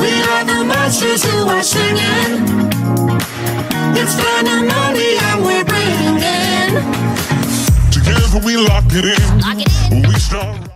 We are the monsters who are singing. It's and we're bringing. Together we lock it in. Lock it in. We start.